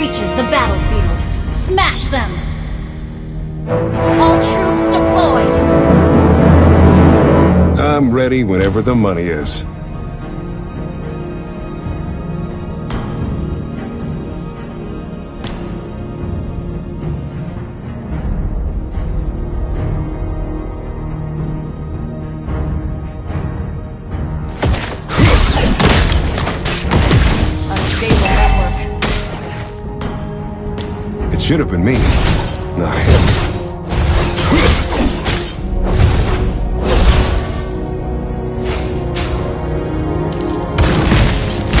reaches the battlefield. Smash them! All troops deployed! I'm ready whenever the money is. Should have been me, not him.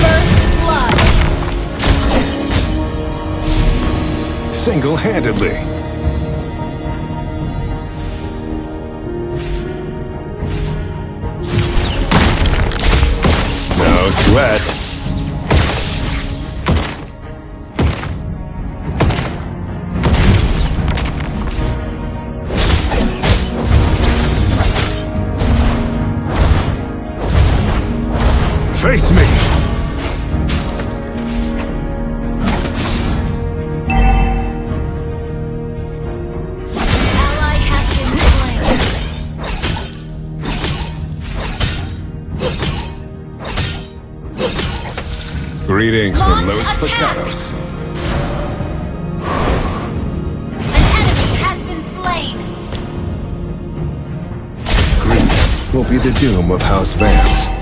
First blood! Single-handedly. Face me! Ally has been slain. Greetings from Launch Los attack! Pecados. An enemy has been slain! Greed will be the doom of House Vance.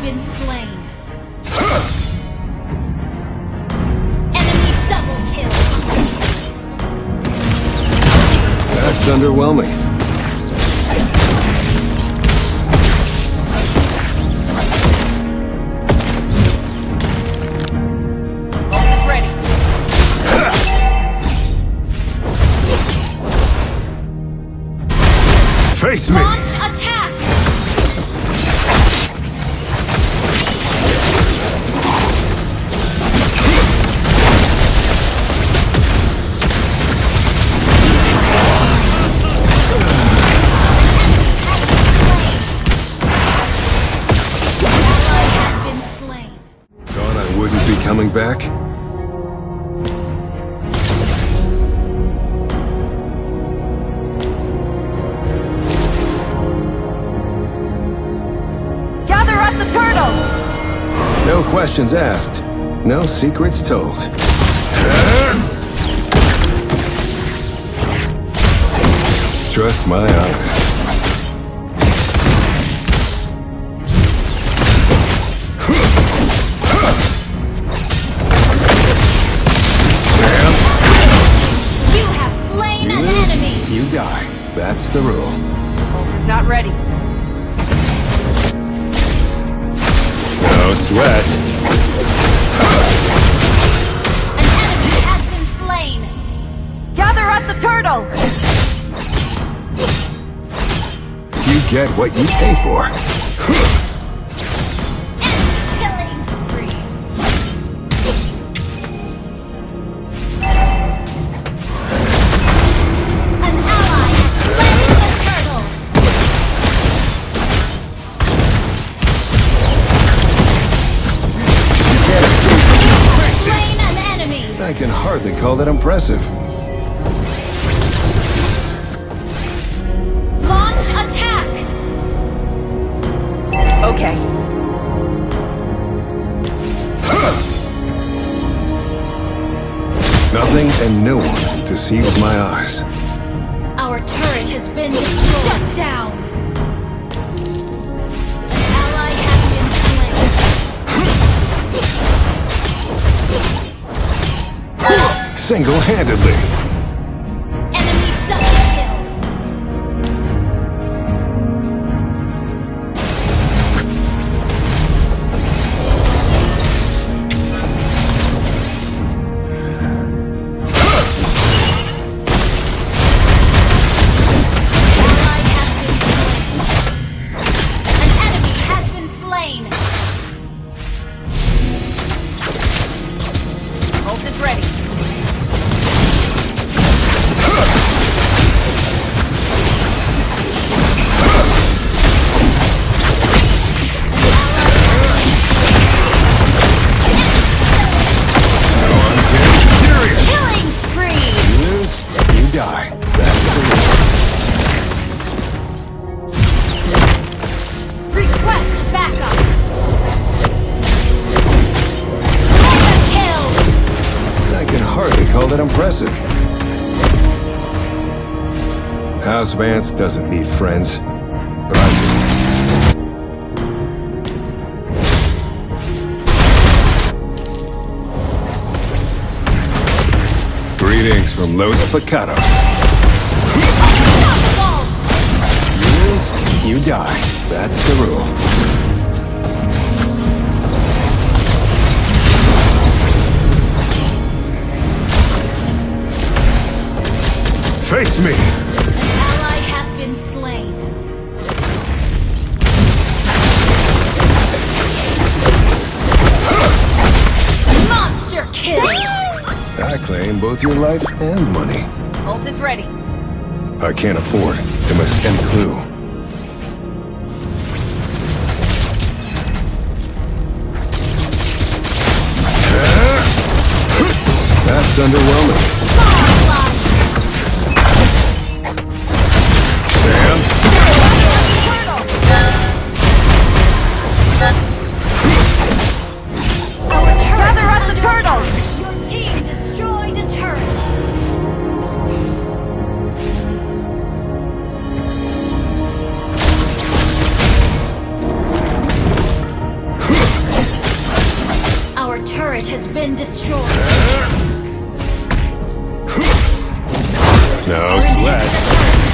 Been slain. Enemy double kill! That's underwhelming. No secrets told. Trust my eyes. Sam, You have slain an enemy. you die. That's the rule. Ult is not ready. No sweat. Turtle! You get what you pay for. An ally has slain the turtle. Slain an enemy. I can hardly call that impressive. And no one deceives my eyes. Our turret has been destroyed. Shut down. An ally has been slain. Single-handedly. House Vance doesn't need friends, but I do. Greetings from Los Pecados. You die. That's the rule. Face me! Both your life and money. Ult is ready. I can't afford to miss any clue. That's underwhelming. No sweat.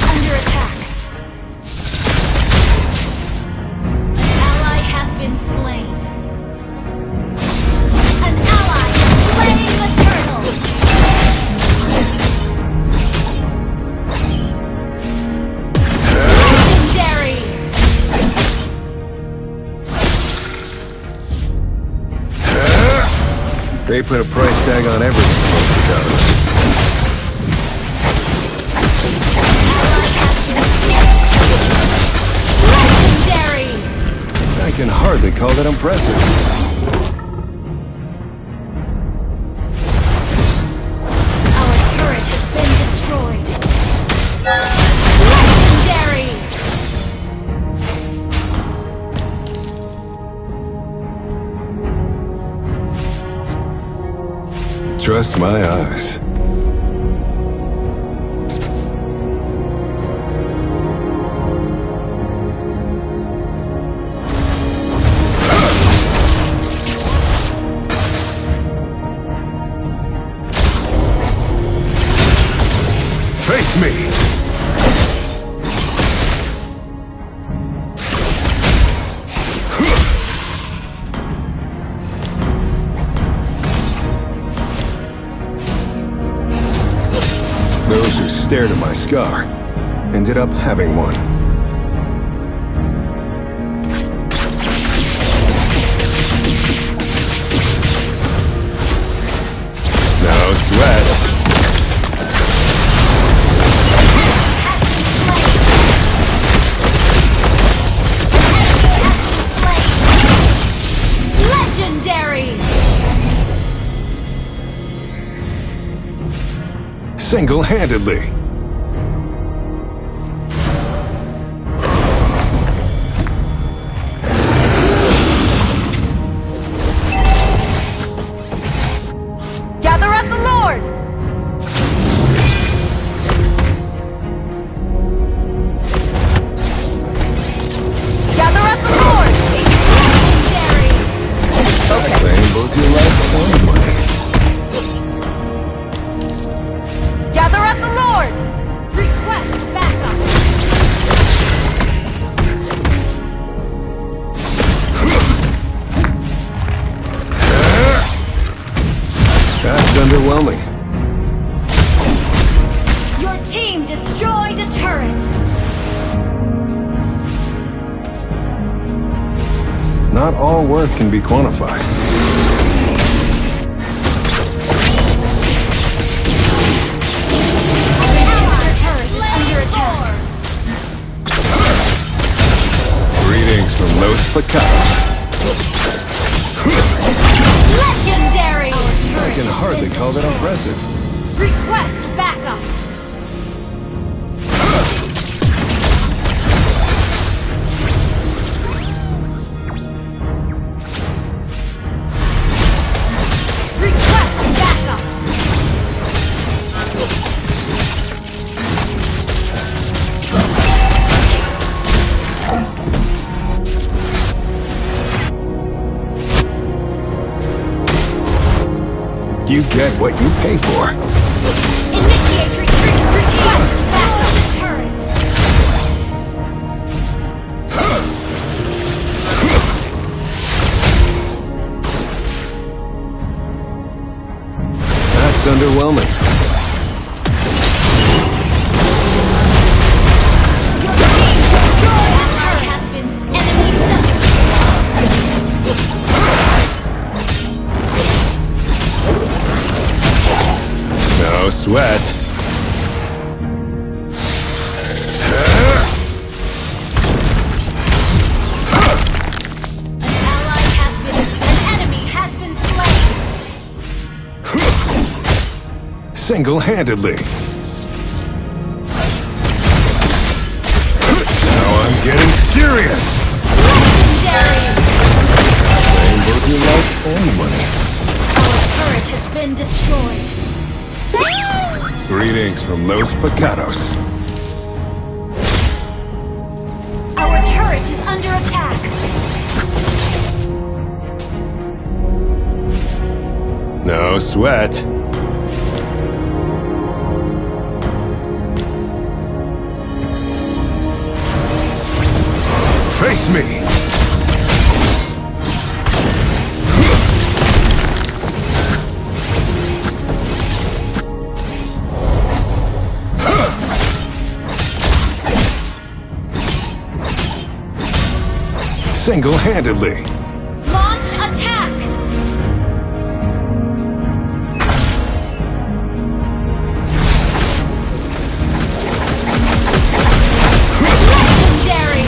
Under attack. Ally has been slain. An ally has slain the turtle. Legendary. They put a price tag on everything Los Pecados. Can hardly call that impressive. Our turret has been destroyed. Legendary. Trust my eyes. Me! Those who stared at my scar ended up having one. No sweat. Single-handedly. Not all worth can be quantified. Ally turret is under attack. Greetings from Los Pecados. Legendary. I can hardly call that impressive. Get what you pay for. Initiate retreat! Request backup turret! That's underwhelming. Slain. Single-handedly. Now I'm getting serious. Legendary! Paying both your life money. Our turret has been destroyed. Greetings from Los Pecados. Our turret is under attack. No sweat. Face me! Single-handedly. Launch attack! Legendary!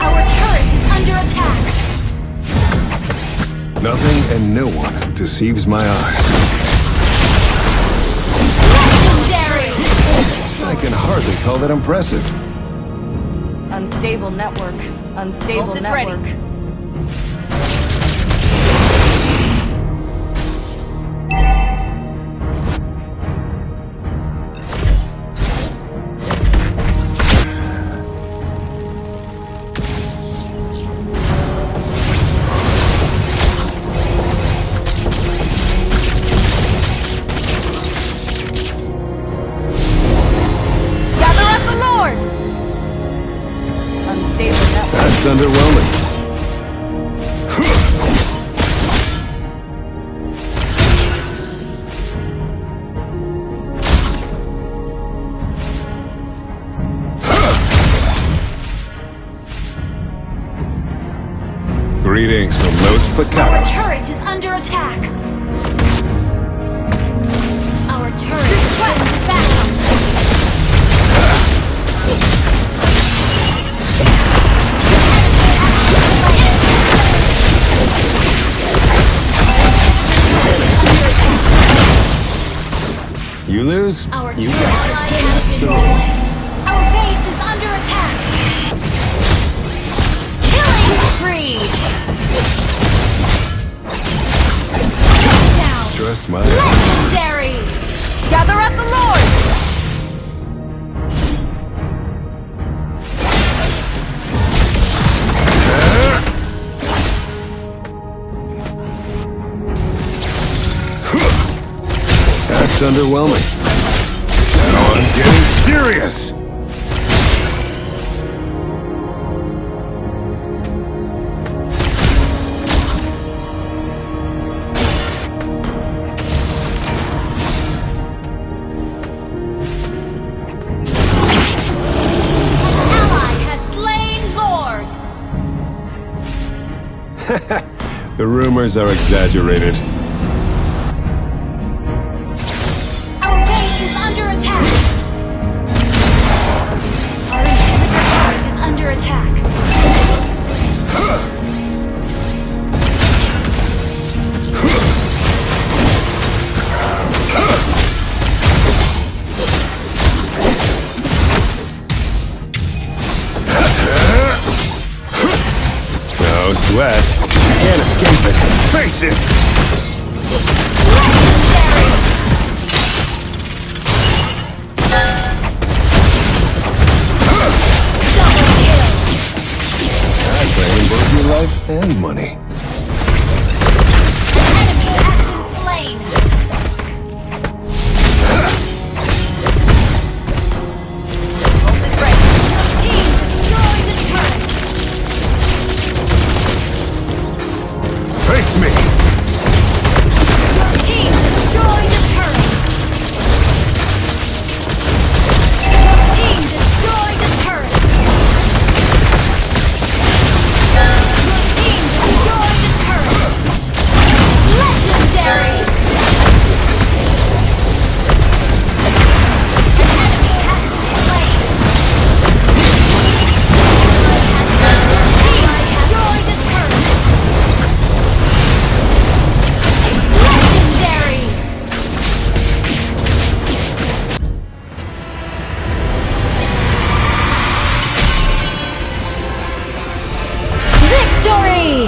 Our turret is under attack. Nothing and no one deceives my eyes. I can hardly call that impressive. Unstable network. Unstable Bolt network. ready. That's underwhelming. Greetings from Los Our lose, Our you turret die. has been destroyed. Our base is under attack. Killing spree. Down. Trust my Legendary. Gather at the Lord! That's underwhelming. I'm getting serious. Ally has slain Lord. The rumors are exaggerated. Under attack. No sweat. Can't escape it. Face it! Money.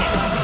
Bye.